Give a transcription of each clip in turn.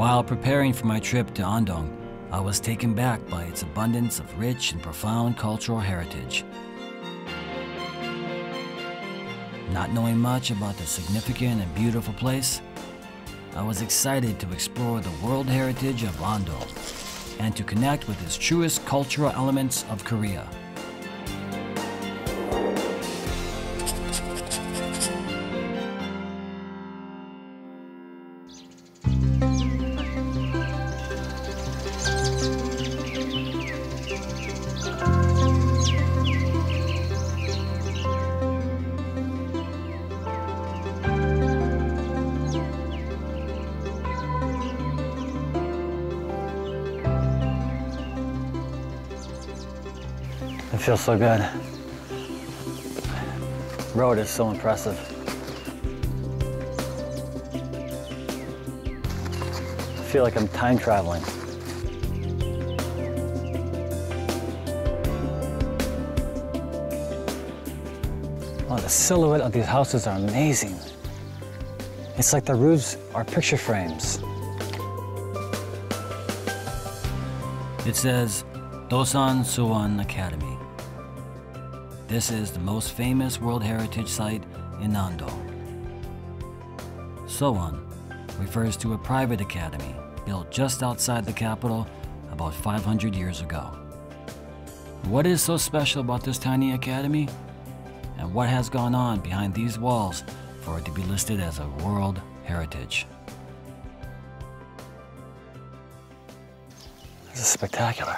While preparing for my trip to Andong, I was taken back by its abundance of rich and profound cultural heritage. Not knowing much about the significant and beautiful place, I was excited to explore the world heritage of Andong and to connect with its truest cultural elements of Korea. It feels so good. Road is so impressive. I feel like I'm time traveling. Oh, the silhouette of these houses are amazing. It's like the roofs are picture frames. It says Dosan Seowon Academy. This is the most famous World Heritage Site in Andong. Seowon refers to a private academy built just outside the capital about 500 years ago. What is so special about this tiny academy? And what has gone on behind these walls for it to be listed as a World Heritage? This is spectacular.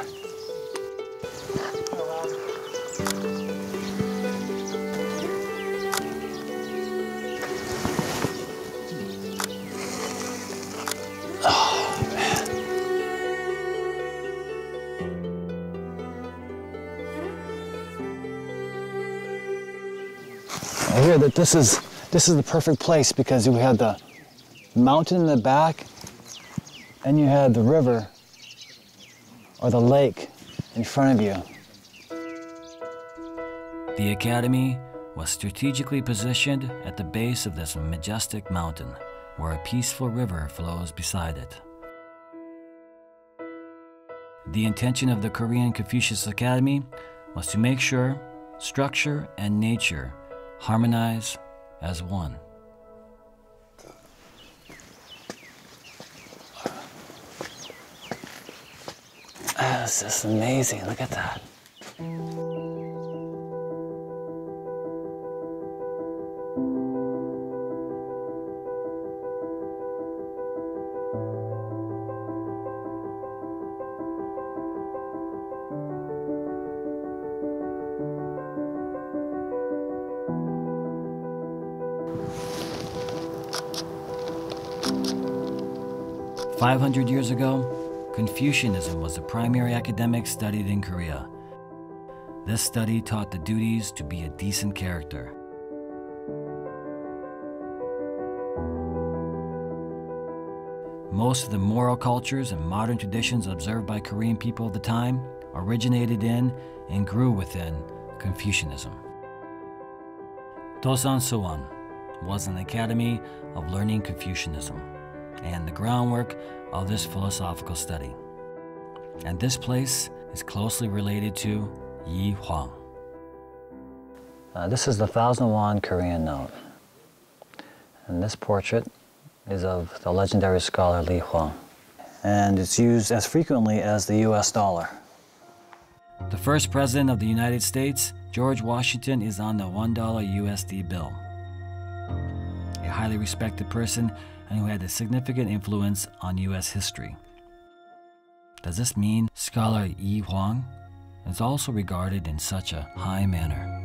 I hear that this is this is the perfect place because you had the mountain in the back and you had the river or the lake in front of you. The academy was strategically positioned at the base of this majestic mountain where a peaceful river flows beside it. The intention of the Korean Confucius Academy was to make sure structure and nature harmonize as one. Ah, this is amazing. Look at that. Five hundred years ago, Confucianism was the primary academic studied in Korea. This study taught the duties to be a decent character. Most of the moral cultures and modern traditions observed by Korean people of the time originated in and grew within Confucianism. Dosan Seowon was an academy of learning Confucianism and the groundwork of this philosophical study. And this place is closely related to Yi Hwang. Uh, this is the thousand won Korean note. And this portrait is of the legendary scholar Yi Hwang. And it's used as frequently as the US dollar. The first president of the United States, George Washington, is on the $1 USD bill. Highly respected person and who had a significant influence on US history. Does this mean scholar Yi Hwang is also regarded in such a high manner?